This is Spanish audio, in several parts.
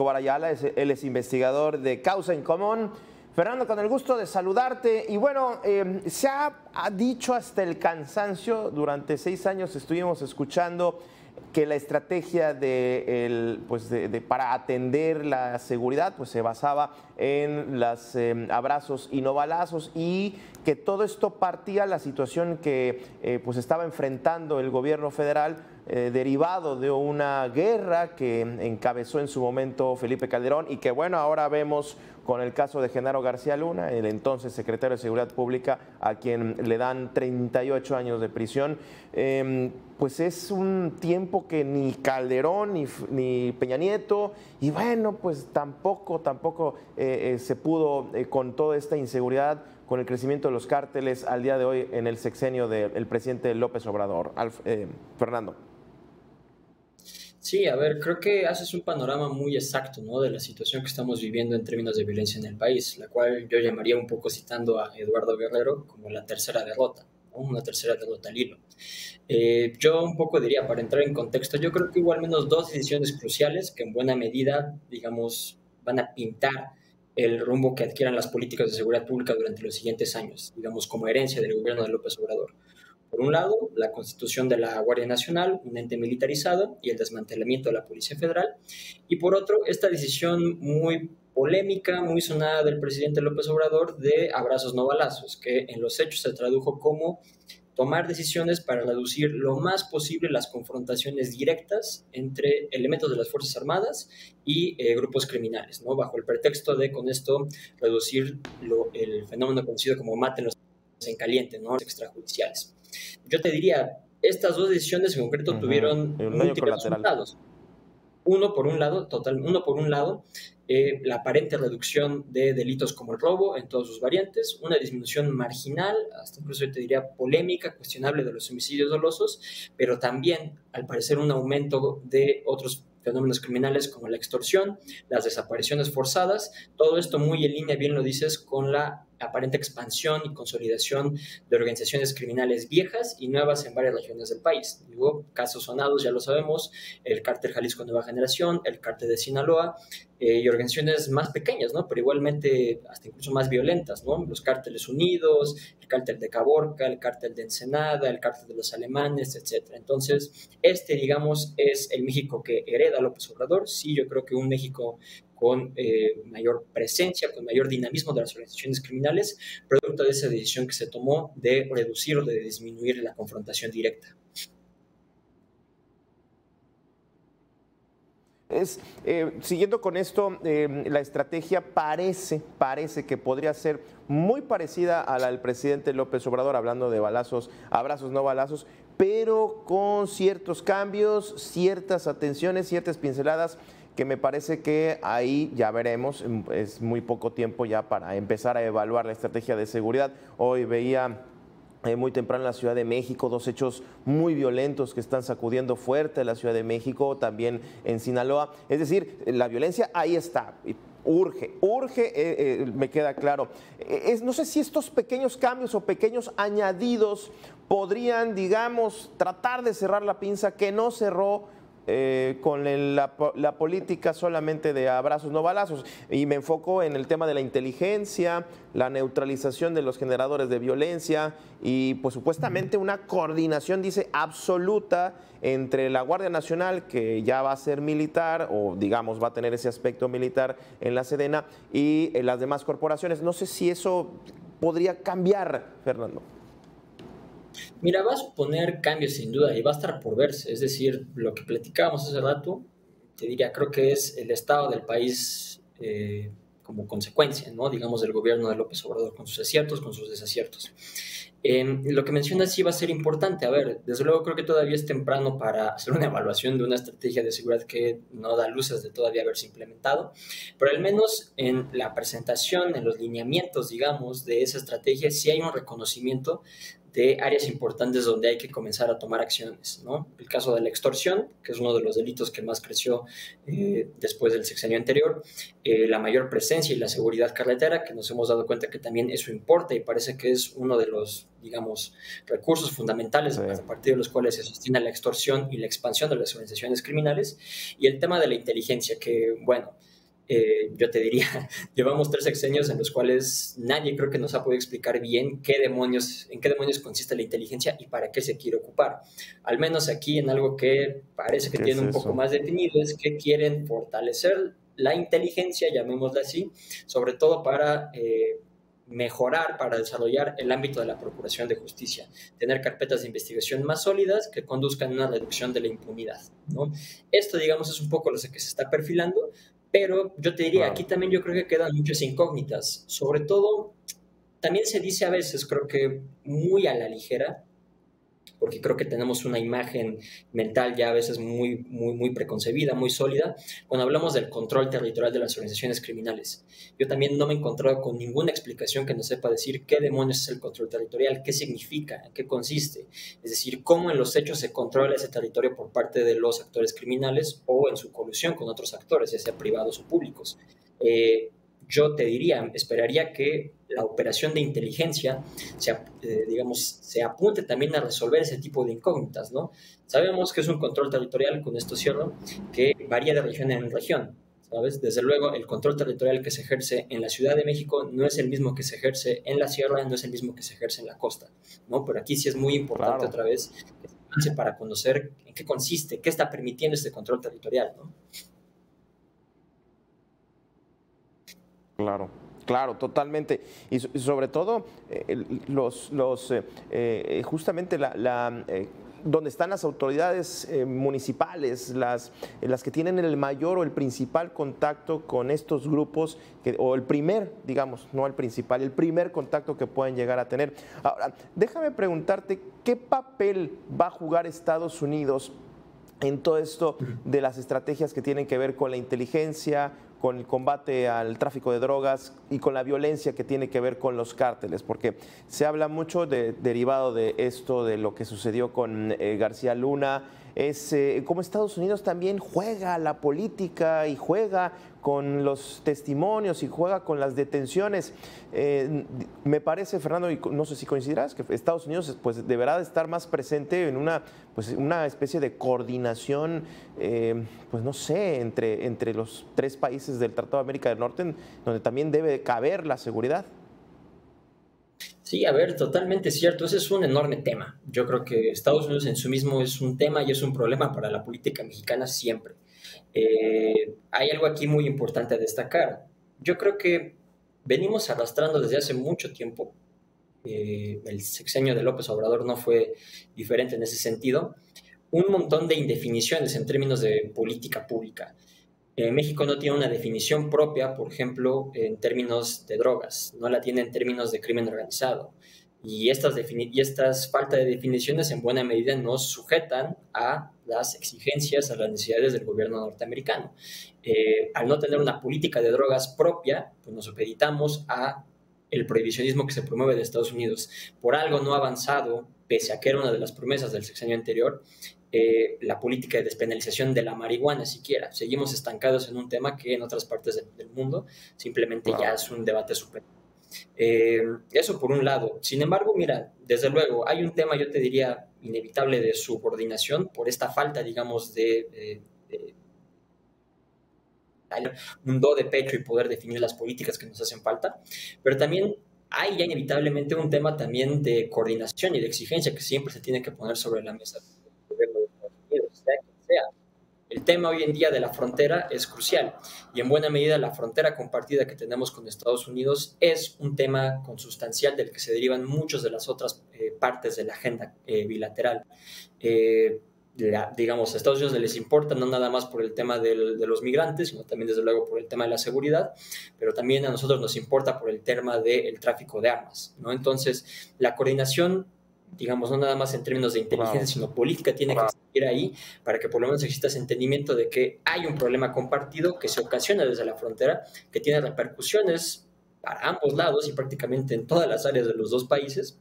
Escobar él es investigador de Causa en Común. Fernando, con el gusto de saludarte. Y bueno, eh, se ha, dicho hasta el cansancio, durante seis años estuvimos escuchando que la estrategia de, pues para atender la seguridad pues se basaba en los eh, abrazos y no balazos y que todo esto partía la situación que eh, pues estaba enfrentando el gobierno federal eh, derivado de una guerra que encabezó en su momento Felipe Calderón y que bueno, ahora vemos con el caso de Genaro García Luna, el entonces secretario de Seguridad Pública, a quien le dan 38 años de prisión. Em, pues es un tiempo que ni Calderón ni, Peña Nieto, y bueno, pues tampoco, tampoco eh, eh, se pudo con toda esta inseguridad con el crecimiento de los cárteles al día de hoy en el sexenio del presidente López Obrador. Fernando. Sí, a ver, creo que haces un panorama muy exacto ¿no? de la situación que estamos viviendo en términos de violencia en el país, la cual yo llamaría un poco citando a Eduardo Guerrero como la tercera derrota, una tercera derrota al hilo. Eh, yo un poco diría, para entrar en contexto, yo creo que hubo al menos dos decisiones cruciales que en buena medida, digamos, van a pintar el rumbo que adquieran las políticas de seguridad pública durante los siguientes años, digamos, como herencia del gobierno de López Obrador. Por un lado, la constitución de la Guardia Nacional, un ente militarizado, y el desmantelamiento de la Policía Federal. Y por otro, esta decisión muy polémica, muy sonada del presidente López Obrador de abrazos no balazos, que en los hechos se tradujo como tomar decisiones para reducir lo más posible las confrontaciones directas entre elementos de las Fuerzas Armadas y eh, grupos criminales, ¿no? bajo el pretexto de con esto reducir el fenómeno conocido como maten los en caliente, ¿no? extrajudiciales. Yo te diría, estas dos decisiones en concreto tuvieron múltiples resultados. Uno por un lado, total, uno por un lado, eh, la aparente reducción de delitos como el robo en todas sus variantes, una disminución marginal, hasta incluso yo te diría polémica, cuestionable de los homicidios dolosos, pero también, al parecer, un aumento de otros fenómenos criminales como la extorsión, las desapariciones forzadas, todo esto muy en línea, bien lo dices, con la aparente expansión y consolidación de organizaciones criminales viejas y nuevas en varias regiones del país. Casos sonados, ya lo sabemos, el cártel Jalisco Nueva Generación, el cártel de Sinaloa, eh, y organizaciones más pequeñas, ¿no? Pero igualmente hasta incluso más violentas, ¿no? Los cárteles unidos, el cártel de Caborca, el cártel de Ensenada, el cártel de los alemanes, etc. Entonces, este, digamos, es el México que hereda López Obrador. Sí, yo creo que un México con eh, mayor presencia, con mayor dinamismo de las organizaciones criminales, producto de esa decisión que se tomó de reducir o de disminuir la confrontación directa. Es, eh, siguiendo con esto, eh, la estrategia parece, parece que podría ser muy parecida a la del presidente López Obrador, hablando de balazos, abrazos, no balazos, pero con ciertos cambios, ciertas atenciones, ciertas pinceladas que me parece que ahí ya veremos, es muy poco tiempo ya para empezar a evaluar la estrategia de seguridad. Hoy veía eh, muy temprano en la Ciudad de México, dos hechos muy violentos que están sacudiendo fuerte a la Ciudad de México, también en Sinaloa. Es decir, la violencia ahí está. Urge, urge, eh, eh, me queda claro. Es, no sé si estos pequeños cambios o pequeños añadidos podrían, digamos, tratar de cerrar la pinza que no cerró eh, con la, política solamente de abrazos, no balazos. Y me enfoco en el tema de la inteligencia, la neutralización de los generadores de violencia y pues supuestamente una coordinación, dice, absoluta entre la Guardia Nacional, que ya va a ser militar o digamos va a tener ese aspecto militar en la Sedena, y eh, las demás corporaciones. No sé si eso podría cambiar, Fernando. Mira, va a suponer cambios sin duda y va a estar por verse. Es decir, lo que platicábamos hace rato, te diría, creo que es el estado del país eh, como consecuencia, ¿no? Digamos, del gobierno de López Obrador, con sus aciertos, con sus desaciertos. Em, lo que mencionas sí va a ser importante. A ver, desde luego creo que todavía es temprano para hacer una evaluación de una estrategia de seguridad que no da luces de todavía haberse implementado, pero al menos en la presentación, en los lineamientos, digamos, de esa estrategia, sí hay un reconocimiento de áreas importantes donde hay que comenzar a tomar acciones. ¿no? El caso de la extorsión, que es uno de los delitos que más creció eh, después del sexenio anterior, eh, la mayor presencia y la seguridad carretera, que nos hemos dado cuenta que también eso importa y parece que es uno de los, digamos, recursos fundamentales a partir de los cuales se sostiene la extorsión y la expansión de las organizaciones criminales, y el tema de la inteligencia, que, bueno, eh, yo te diría, llevamos tres sexenios en los cuales nadie creo que nos ha podido explicar bien qué demonios, en qué demonios consiste la inteligencia y para qué se quiere ocupar. Al menos aquí en algo que parece que tiene un poco más definido es que quieren fortalecer la inteligencia, llamémosla así, sobre todo para... Eh, mejorar para desarrollar el ámbito de la Procuración de Justicia, tener carpetas de investigación más sólidas que conduzcan a una reducción de la impunidad. ¿no? Esto, digamos, es un poco lo que se está perfilando, pero yo te diría, aquí también yo creo que quedan muchas incógnitas. Sobre todo, también se dice a veces, creo que muy a la ligera, porque creo que tenemos una imagen mental ya a veces muy, muy, preconcebida, muy sólida, cuando hablamos del control territorial de las organizaciones criminales. Yo también no me he encontrado con ninguna explicación que nos sepa decir qué demonios es el control territorial, qué significa, qué consiste, es decir, cómo en los hechos se controla ese territorio por parte de los actores criminales o en su colusión con otros actores, ya sea privados o públicos. Eh, yo te diría, esperaría que la operación de inteligencia se, eh, digamos, se apunte también a resolver ese tipo de incógnitas, ¿no? Sabemos que es un control territorial, con esto cierro, que varía de región en región, ¿sabes? Desde luego, el control territorial que se ejerce en la Ciudad de México no es el mismo que se ejerce en la sierra, no es el mismo que se ejerce en la costa, ¿no? Pero aquí sí es muy importante otra vez para conocer en qué consiste, qué está permitiendo este control territorial, ¿no? Claro. Claro, totalmente. Y, sobre todo, eh, los, los eh, eh, justamente la, donde están las autoridades municipales, las, las que tienen el mayor o el principal contacto con estos grupos, o el primer, digamos, no el principal, el primer contacto que pueden llegar a tener. Ahora, déjame preguntarte, ¿qué papel va a jugar Estados Unidos en todo esto de las estrategias que tienen que ver con la inteligencia, con el combate al tráfico de drogas y con la violencia que tiene que ver con los cárteles, porque se habla mucho de, derivado de esto, de lo que sucedió con eh, García Luna, es eh, como Estados Unidos también juega la política y juega con los testimonios y juega con las detenciones. Eh, me parece, Fernando, y no sé si coincidirás, que Estados Unidos pues, deberá estar más presente en una, pues, una especie de coordinación, eh, pues no sé, entre, entre los tres países del Tratado de América del Norte, donde también debe caber la seguridad. Sí, a ver, totalmente cierto. Ese es un enorme tema. Yo creo que Estados Unidos en sí mismo es un tema y es un problema para la política mexicana siempre. Eh, hay algo aquí muy importante a destacar. Yo creo que venimos arrastrando desde hace mucho tiempo, eh, el sexenio de López Obrador no fue diferente en ese sentido, un montón de indefiniciones en términos de política pública. Eh, México no tiene una definición propia, por ejemplo, en términos de drogas, no la tiene en términos de crimen organizado. Y estas, y falta de definiciones en buena medida nos sujetan a las exigencias, a las necesidades del gobierno norteamericano. Eh, al no tener una política de drogas propia, pues nos supeditamos a el prohibicionismo que se promueve de Estados Unidos. Por algo no avanzado, pese a que era una de las promesas del sexenio anterior, eh, la política de despenalización de la marihuana siquiera. Seguimos estancados en un tema que en otras partes del mundo simplemente ya es un debate superior. Eh, eso por un lado. Sin embargo, mira, desde luego, hay un tema, yo te diría, inevitable de subordinación por esta falta, digamos, de, un do de pecho y poder definir las políticas que nos hacen falta, pero también hay ya inevitablemente un tema también de coordinación y de exigencia que siempre se tiene que poner sobre la mesa el tema hoy en día de la frontera es crucial y en buena medida la frontera compartida que tenemos con Estados Unidos es un tema consustancial del que se derivan muchas de las otras eh, partes de la agenda eh, bilateral. Eh, digamos, a Estados Unidos les importa no nada más por el tema de los migrantes, sino también desde luego por el tema de la seguridad, pero también a nosotros nos importa por el tema del tráfico de armas. ¿no? Entonces, la coordinación digamos, no nada más en términos de inteligencia, sino política, tiene que existir ahí para que por lo menos exista ese entendimiento de que hay un problema compartido que se ocasiona desde la frontera, que tiene repercusiones para ambos lados y prácticamente en todas las áreas de los dos países.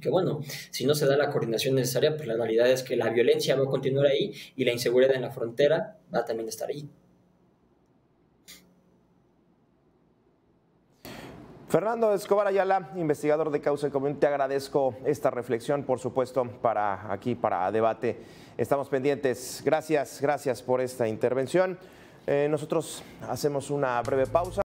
Que bueno, si no se da la coordinación necesaria, pues la realidad es que la violencia va a continuar ahí y la inseguridad en la frontera va a también estar ahí. Fernando Escobar Ayala, investigador de Causa Común, te agradezco esta reflexión, por supuesto, para aquí, para debate. Estamos pendientes. Gracias, gracias por esta intervención. Eh, nosotros hacemos una breve pausa.